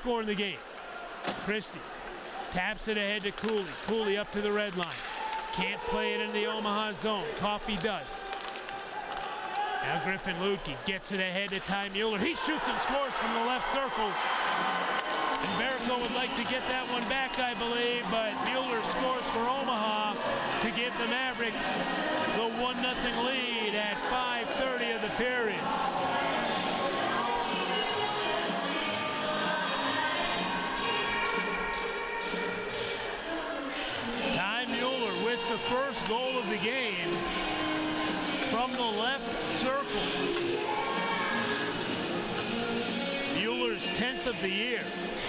score in the game. Christie taps it ahead to Cooley. Cooley up to the red line. Can't play it in the Omaha zone. Coffee does. Now Griffin Ludtke gets it ahead to Ty Mueller. He shoots and scores from the left circle. And Mbereko would like to get that one back, I believe, but Mueller scores for Omaha to give the Mavericks the 1-0 lead first goal of the game from the left circle. Mueller's 10th of the year.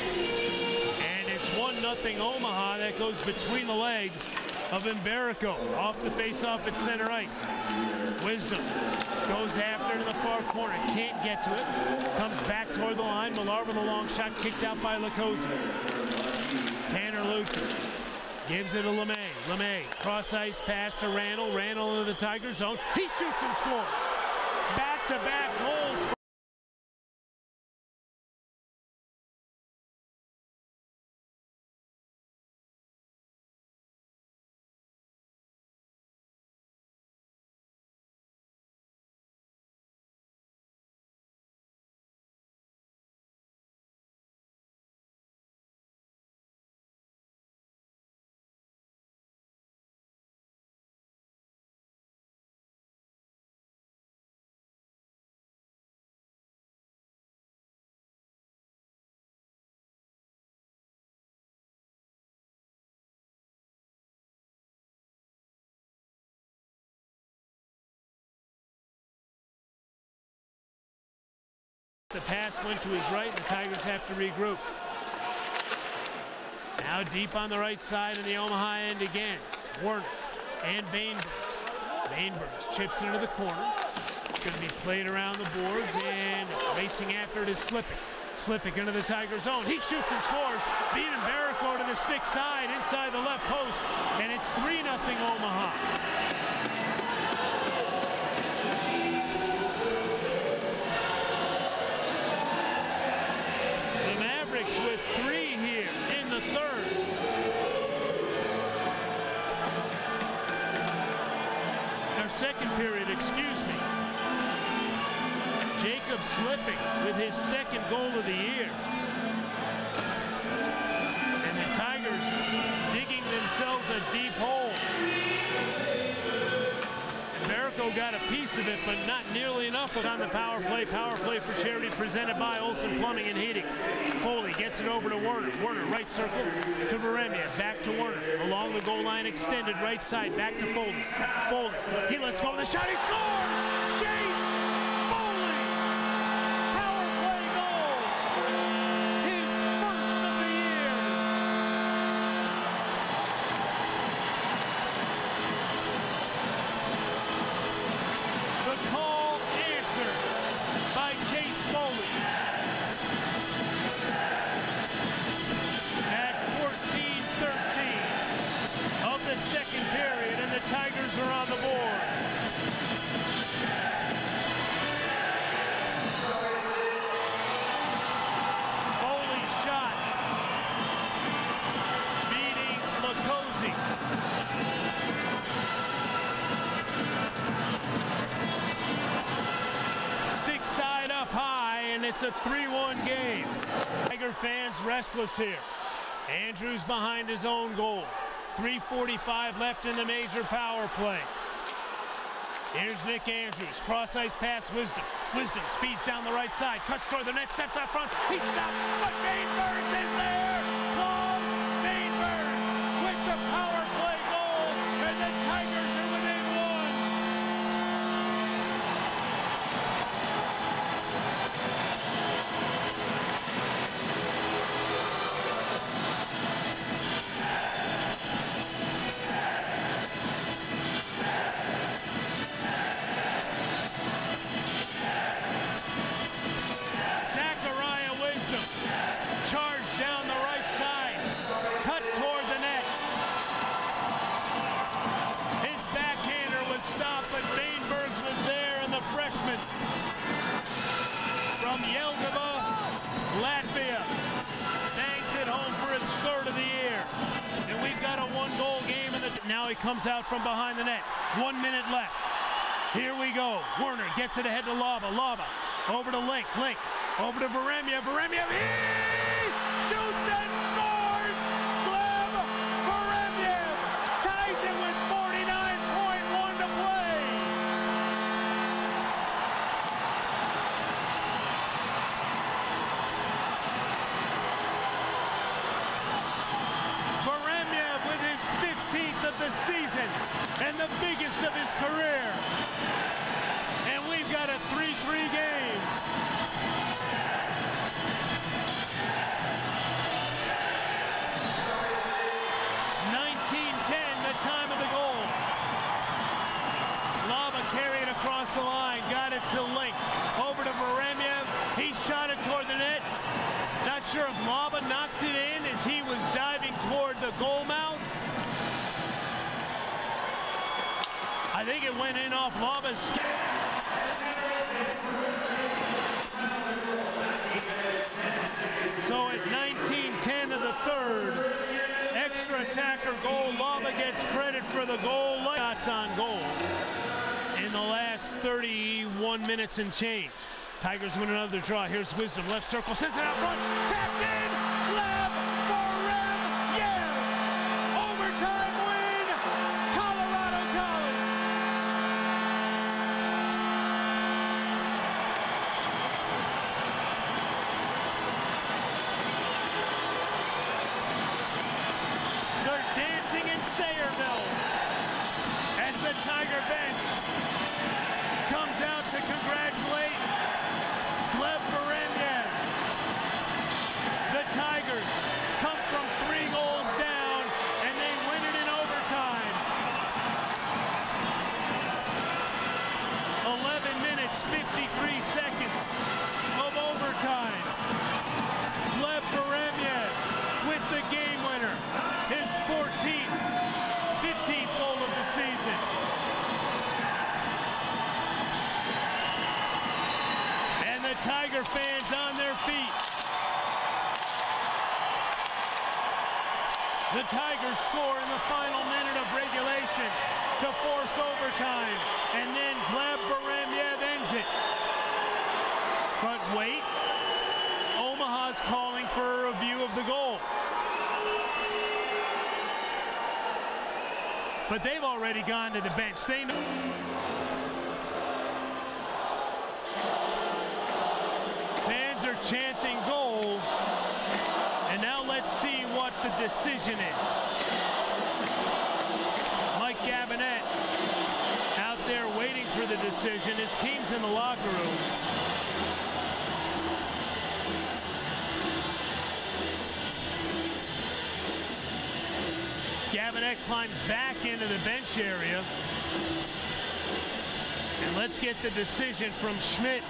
And it's 1-0 Omaha that goes between the legs of Mbereko off the face-off at center ice. Wisdom goes after to the far corner, can't get to it. Comes back toward the line. Millar with a long shot kicked out by Latkoczy. Tanner Ludtke gives it to LeMay. LeMay, cross ice pass to Randall. Randall into the Tiger zone. He shoots and scores. Back-to-back goals. The pass went to his right, and the Tigers have to regroup. Now deep on the right side in the Omaha end again. Werner and Bainbridge. Bainbridge chips into the corner. It's going to be played around the boards, and racing after it is Slipik. Slipik into the Tiger zone. He shoots and scores. Beating Mbereko to the stick side inside the left post, and it's 3-0 Omaha. Second period, excuse me. Jacob Slipik with his second goal of the year. Got a piece of it, but not nearly enough on the power play. Power play for charity presented by Olson Plumbing and Heating. Foley gets it over to Werner. Werner right circle to Veremia. Back to Werner. Along the goal line extended right side. Back to Foley. Foley. He lets go of the shot. He scores! It's a 3-1 game. Tiger fans restless here. Andrews behind his own goal. 3.45 left in the major power play. Here's Nick Andrews. Cross ice pass, Wisdom. Wisdom speeds down the right side, cuts toward the net, steps out front. He stopped, but Bainbird is there. Comes out from behind the net. One minute left. Here we go. Werner gets it ahead to Laba. Laba over to Link. Link over to Varemia. Varemia. He shoots and scores. Goal mouth. I think it went in off Laba's. So at 19-10 of the third, extra attacker goal. Lava gets credit for the goal. Shots on goal in the last 31 minutes and change. Tigers win another draw. Here's Wisdom, left circle, sends it out front, tapped in, The Tigers score in the final minute of regulation to force overtime. And then Gleb Veremyev ends it. But wait, Omaha's calling for a review of the goal. But they've already gone to the bench. They know. Fans are chanting decision is. Mike Gabinet out there waiting for the decision. His team's in the locker room. Gabinet climbs back into the bench area. And let's get the decision from Schmidt.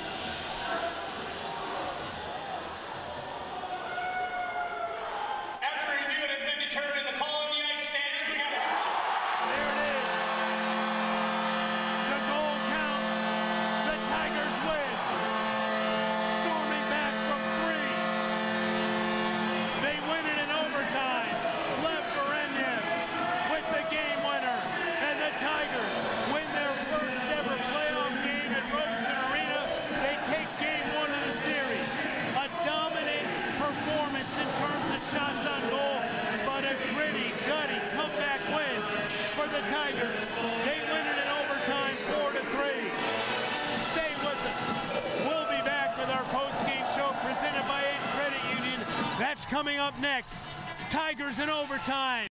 Coming up next. Tigers in overtime.